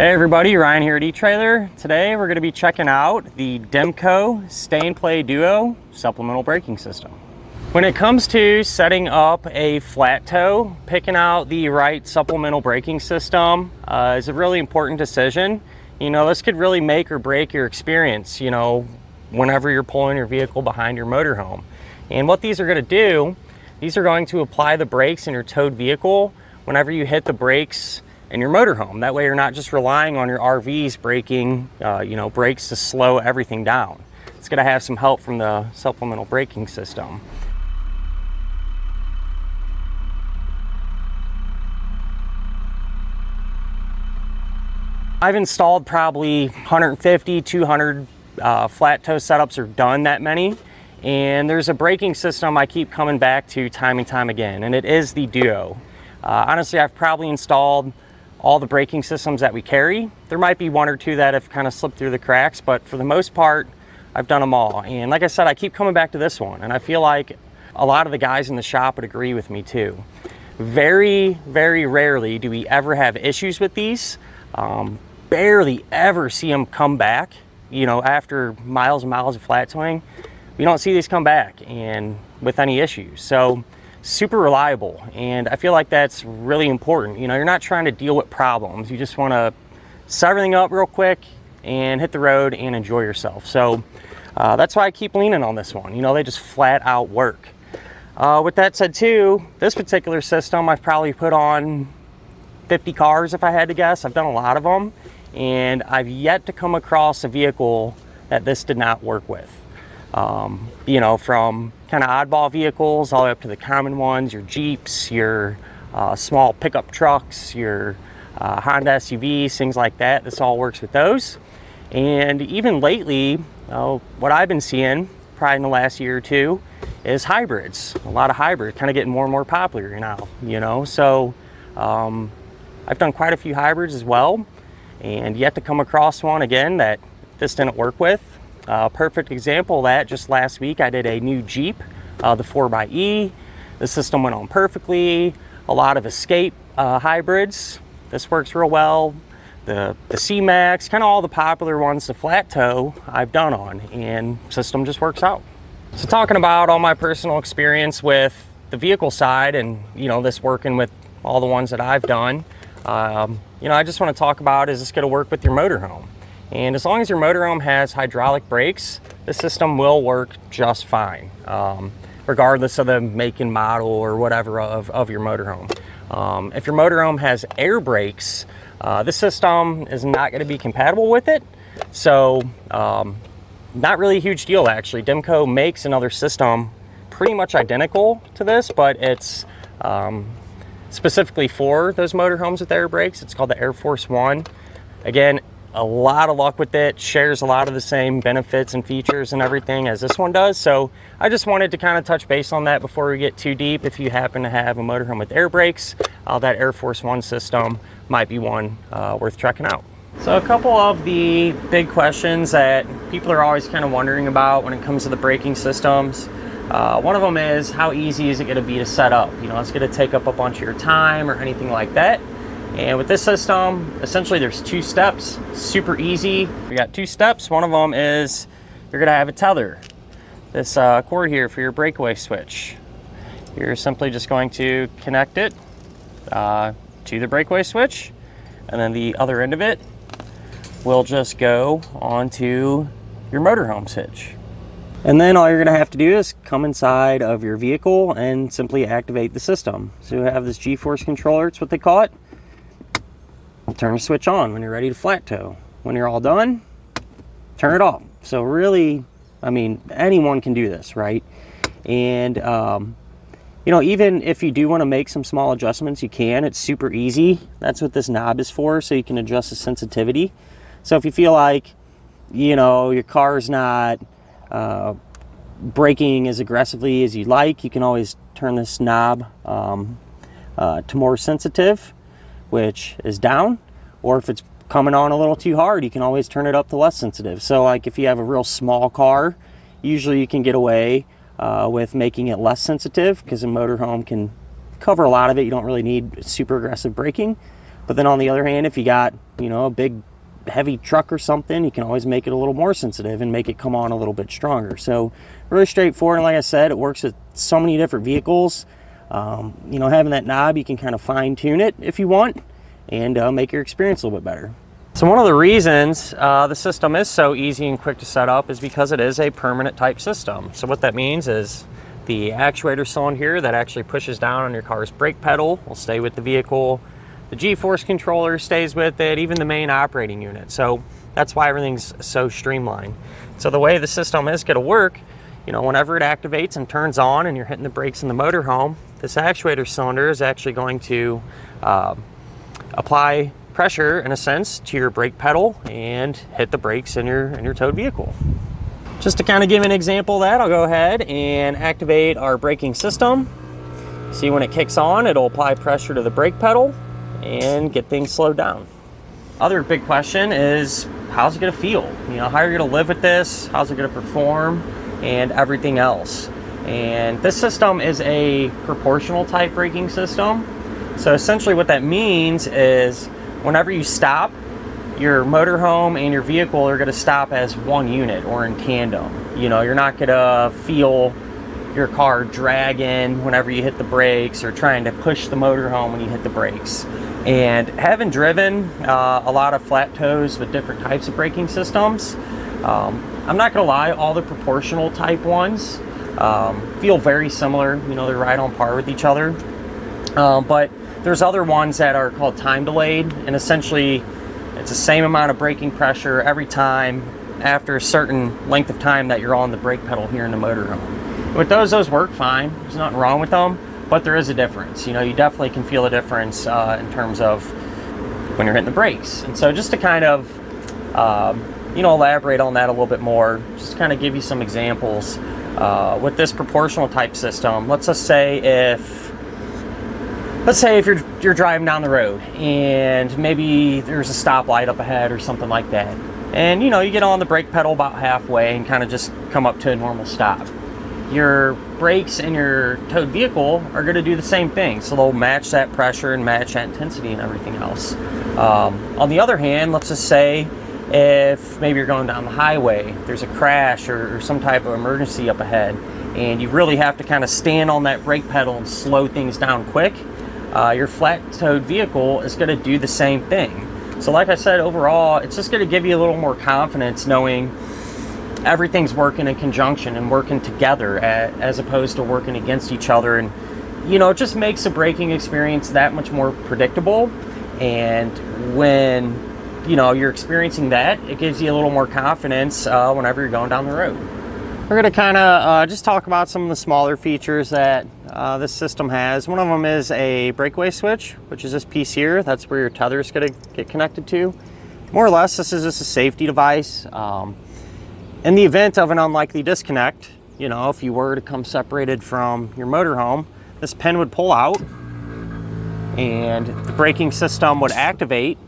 Hey everybody, Ryan here at eTrailer. Today we're going to be checking out the Demco Stay-IN-Play Duo supplemental braking system. When it comes to setting up a flat tow, picking out the right supplemental braking system uh, is a really important decision. You know, this could really make or break your experience, you know, whenever you're pulling your vehicle behind your motorhome. And what these are going to do, these are going to apply the brakes in your towed vehicle whenever you hit the brakes in your motorhome. That way you're not just relying on your RVs braking, uh, you know, brakes to slow everything down. It's gonna have some help from the supplemental braking system. I've installed probably 150, 200 uh, flat tow setups or done that many. And there's a braking system I keep coming back to time and time again, and it is the Duo. Uh, honestly, I've probably installed all the braking systems that we carry. There might be one or two that have kind of slipped through the cracks, but for the most part, I've done them all. And like I said, I keep coming back to this one, and I feel like a lot of the guys in the shop would agree with me too. Very, very rarely do we ever have issues with these. Um, barely ever see them come back, you know, after miles and miles of flat towing. We don't see these come back and with any issues. So super reliable. And I feel like that's really important. You know, you're not trying to deal with problems. You just want to set everything up real quick and hit the road and enjoy yourself. So uh, that's why I keep leaning on this one. You know, they just flat out work. Uh, with that said too, this particular system I've probably put on 50 cars if I had to guess. I've done a lot of them and I've yet to come across a vehicle that this did not work with. Um, you know, from kind of oddball vehicles all the way up to the common ones, your Jeeps, your uh, small pickup trucks, your uh, Honda SUVs, things like that. This all works with those. And even lately, uh, what I've been seeing, probably in the last year or two, is hybrids. A lot of hybrids, kind of getting more and more popular now, you know. So um, I've done quite a few hybrids as well, and yet to come across one again that this didn't work with. Uh, perfect example of that, just last week I did a new Jeep, uh, the 4xE. The system went on perfectly. A lot of Escape uh, hybrids. This works real well. The, the C-Max, kind of all the popular ones, the flat tow I've done on, and system just works out. So talking about all my personal experience with the vehicle side and, you know, this working with all the ones that I've done, um, you know, I just want to talk about is this going to work with your motorhome? And as long as your motorhome has hydraulic brakes, the system will work just fine, um, regardless of the make and model or whatever of, of your motorhome. Um, if your motorhome has air brakes, uh, the system is not going to be compatible with it. So, um, not really a huge deal actually. Demco makes another system pretty much identical to this, but it's um, specifically for those motorhomes with air brakes. It's called the Air Force One. Again, a lot of luck with it, shares a lot of the same benefits and features and everything as this one does. So I just wanted to kind of touch base on that before we get too deep. If you happen to have a motorhome with air brakes, uh, that Air Force One system might be one uh, worth checking out. So a couple of the big questions that people are always kind of wondering about when it comes to the braking systems. Uh, one of them is how easy is it going to be to set up? You know, it's going to take up a bunch of your time or anything like that. And with this system, essentially there's two steps, super easy. We got two steps. One of them is you're gonna have a tether. This uh, cord here for your breakaway switch. You're simply just going to connect it uh, to the breakaway switch. And then the other end of it will just go onto your motorhome hitch. And then all you're gonna have to do is come inside of your vehicle and simply activate the system. So you have this G-force controller, it's what they call it turn the switch on when you're ready to flat tow. When you're all done, turn it off. So really, I mean, anyone can do this, right? And, um, you know, even if you do want to make some small adjustments, you can. It's super easy. That's what this knob is for, so you can adjust the sensitivity. So if you feel like, you know, your car is not uh, braking as aggressively as you like, you can always turn this knob um, uh, to more sensitive which is down, or if it's coming on a little too hard, you can always turn it up to less sensitive. So like if you have a real small car, usually you can get away uh, with making it less sensitive because a motorhome can cover a lot of it. You don't really need super aggressive braking. But then on the other hand, if you got, you know, a big heavy truck or something, you can always make it a little more sensitive and make it come on a little bit stronger. So really straightforward. And like I said, it works with so many different vehicles. Um, you know, having that knob, you can kind of fine tune it if you want and uh, make your experience a little bit better. So one of the reasons uh, the system is so easy and quick to set up is because it is a permanent type system. So what that means is the actuator cylinder here that actually pushes down on your car's brake pedal will stay with the vehicle. The G-force controller stays with it, even the main operating unit. So that's why everything's so streamlined. So the way the system is going to work, you know, whenever it activates and turns on and you're hitting the brakes in the motorhome, this actuator cylinder is actually going to uh, apply pressure in a sense to your brake pedal and hit the brakes in your in your towed vehicle. Just to kind of give an example of that, I'll go ahead and activate our braking system. See when it kicks on, it'll apply pressure to the brake pedal and get things slowed down. Other big question is how's it gonna feel? You know, how are you gonna live with this? How's it gonna perform? And everything else. And this system is a proportional type braking system. So essentially what that means is whenever you stop, your motorhome and your vehicle are going to stop as one unit or in tandem. You know, you're not going to feel your car dragging whenever you hit the brakes or trying to push the motorhome when you hit the brakes. And having driven uh, a lot of flat tows with different types of braking systems, um, I'm not to lie, all the proportional type ones um, feel very similar. You know, they're right on par with each other. Um, but there's other ones that are called time delayed, and essentially it's the same amount of braking pressure every time after a certain length of time that you're on the brake pedal here in the motorhome. With those, those work fine. There's nothing wrong with them, but there is a difference. You know, you definitely can feel a difference uh, in terms of when you're hitting the brakes. And so just to kind of, um, you know, elaborate on that a little bit more, just kind of give you some examples. Uh, with this proportional type system, let's just say if let's say if you're you're driving down the road and maybe there's a stoplight up ahead or something like that. And you know you get on the brake pedal about halfway and kind of just come up to a normal stop. Your brakes in your towed vehicle are going to do the same thing so they'll match that pressure and match that intensity and everything else. Um, on the other hand let's just say if maybe you're going down the highway there's a crash or, or some type of emergency up ahead and you really have to kind of stand on that brake pedal and slow things down quick uh, your flat-towed vehicle is going to do the same thing. So like I said, overall, it's just going to give you a little more confidence knowing everything's working in conjunction and working together as opposed to working against each other. And, you know, it just makes the braking experience that much more predictable. And when, you know, you're experiencing that, it gives you a little more confidence uh, whenever you're going down the road. We're going to kind of uh, just talk about some of the smaller features that uh, this system has. One of them is a breakaway switch, which is this piece here. That's where your tether is going to get connected to. More or less, this is just a safety device. Um, in the event of an unlikely disconnect, you know, if you were to come separated from your motorhome, this pin would pull out and the braking system would activate,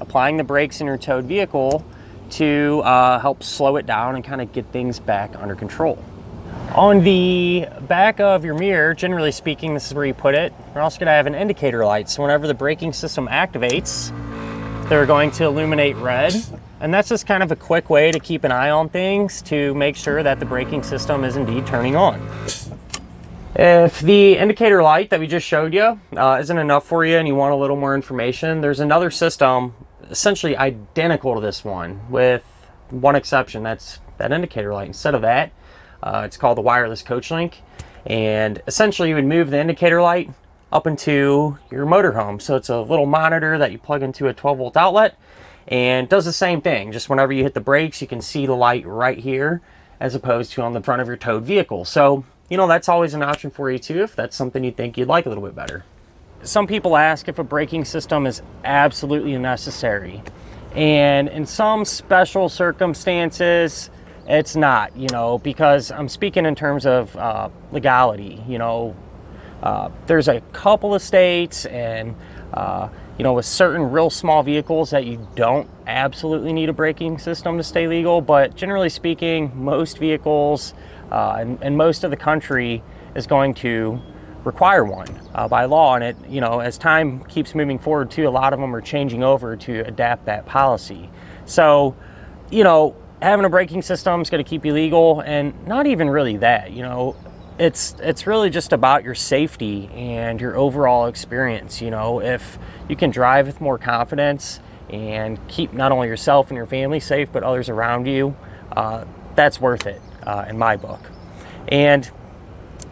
applying the brakes in your towed vehicle to uh, help slow it down and kind of get things back under control. On the back of your mirror, generally speaking, this is where you put it. We're also going to have an indicator light. So whenever the braking system activates, they're going to illuminate red. And that's just kind of a quick way to keep an eye on things to make sure that the braking system is indeed turning on. If the indicator light that we just showed you uh, isn't enough for you and you want a little more information, there's another system essentially identical to this one with one exception. That's that indicator light. Instead of that, uh, it's called the wireless coach link. And essentially you would move the indicator light up into your motorhome. So it's a little monitor that you plug into a 12 volt outlet and does the same thing. Just whenever you hit the brakes, you can see the light right here as opposed to on the front of your towed vehicle. So, you know, that's always an option for you too if that's something you think you'd like a little bit better some people ask if a braking system is absolutely necessary. And in some special circumstances, it's not, you know, because I'm speaking in terms of uh, legality. You know, uh, there's a couple of states and, uh, you know, with certain real small vehicles that you don't absolutely need a braking system to stay legal. But generally speaking, most vehicles uh, and, and most of the country is going to require one uh, by law. And it, you know, as time keeps moving forward too, a lot of them are changing over to adapt that policy. So, you know, having a braking system is going to keep you legal, and not even really that. You know, it's it's really just about your safety and your overall experience. You know, if you can drive with more confidence and keep not only yourself and your family safe, but others around you, uh, that's worth it uh, in my book. And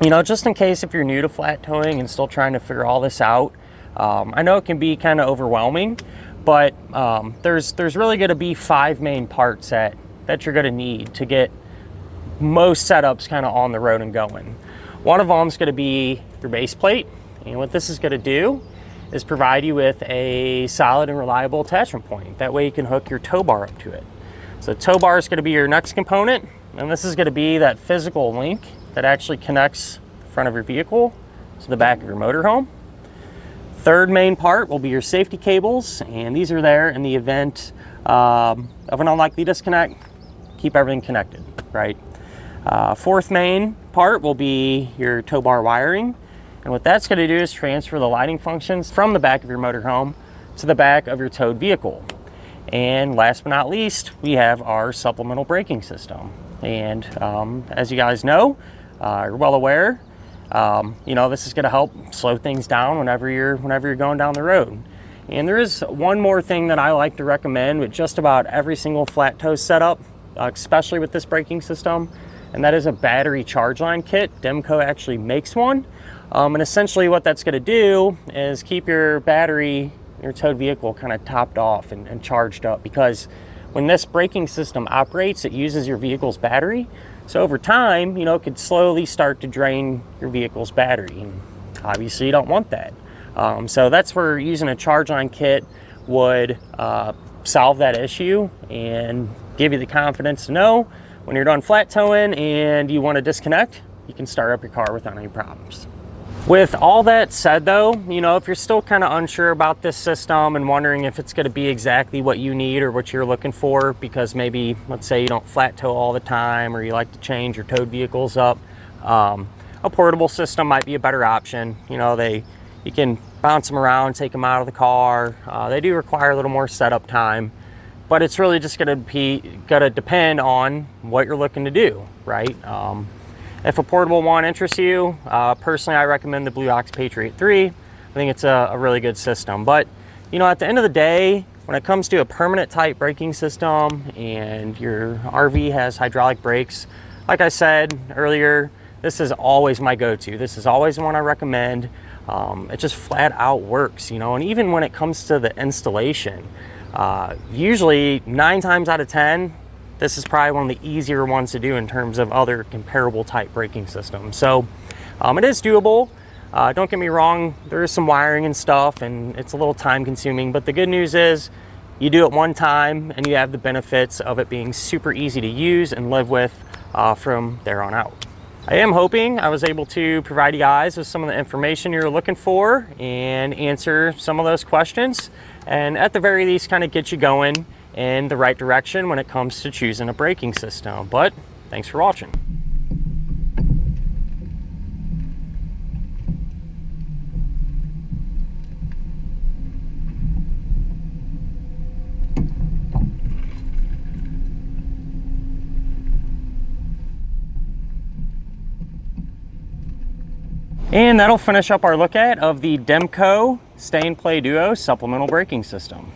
you know, just in case if you're new to flat towing and still trying to figure all this out, um, I know it can be kind of overwhelming, but um, there's there's really going to be five main parts that that you're going to need to get most setups kind of on the road and going. One of them is going to be your base plate, and what this is going to do is provide you with a solid and reliable attachment point. That way you can hook your tow bar up to it. So tow bar is going to be your next component, and this is going to be that physical link that actually connects the front of your vehicle to the back of your motorhome. Third main part will be your safety cables, and these are there in the event um, of an unlikely disconnect. Keep everything connected, right? Uh, fourth main part will be your tow bar wiring. And what that's going to do is transfer the lighting functions from the back of your motorhome to the back of your towed vehicle. And last but not least, we have our supplemental braking system. And um, as you guys know, uh, you're well aware, um, you know, this is going to help slow things down whenever you're, whenever you're going down the road. And there is one more thing that I like to recommend with just about every single flat tow setup, uh, especially with this braking system, and that is a battery charge line kit. Demco actually makes one. Um, and essentially what that's gonna do is keep your battery, your towed vehicle kind of topped off and, and charged up because when this braking system operates, it uses your vehicle's battery. So over time, you know, it could slowly start to drain your vehicle's battery. And obviously you don't want that. Um, so that's where using a charge line kit would uh, solve that issue and give you the confidence to know when you're done flat towing and you want to disconnect, you can start up your car without any problems. With all that said though, you know, if you're still kind of unsure about this system and wondering if it's going to be exactly what you need or what you're looking for because maybe, let's say you don't flat tow all the time or you like to change your towed vehicles up, um, a portable system might be a better option. You know, they you can bounce them around, take them out of the car. Uh, they do require a little more setup time, but it's really just going to be going to depend on what you're looking to do, right? Um, if a portable one interests you, uh, personally, I recommend the Blue Ox Patriot 3. I think it's a, a really good system. But, you know, at the end of the day, when it comes to a permanent type braking system and your RV has hydraulic brakes, like I said earlier, this is always my go-to. This is always the one I recommend. Um, it just flat out works, you know, and even when it comes to the installation, uh, usually nine times out of 10, this is probably one of the easier ones to do in terms of other comparable type braking systems. So um, it is doable. Uh, don't get me wrong, there is some wiring and stuff and it's a little time consuming, but the good news is you do it one time and you have the benefits of it being super easy to use and live with uh, from there on out. I am hoping I was able to provide you guys with some of the information you're looking for and answer some of those questions and at the very least kind of get you going in the right direction when it comes to choosing a braking system. But thanks for watching. And that'll finish up our look at of the Demco Stay-IN-Play Duo supplemental braking system.